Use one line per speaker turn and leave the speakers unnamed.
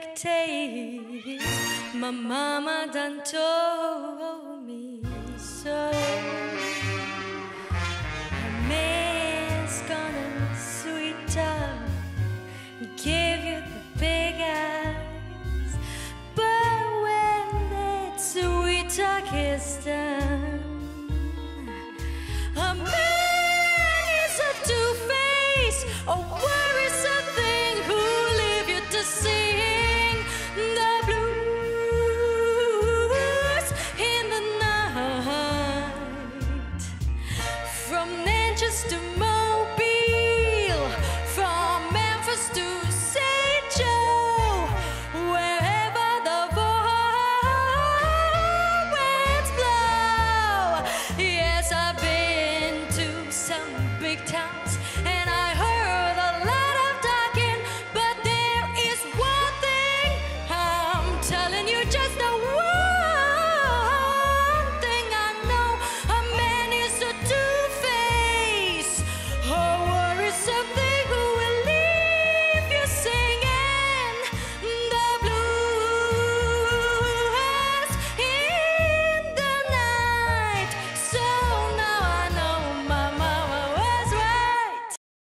dictates. My mama done told me so. A man's gonna sweet talk and give you the big eyes, but when that sweet talk is done. Natchez a Mobile,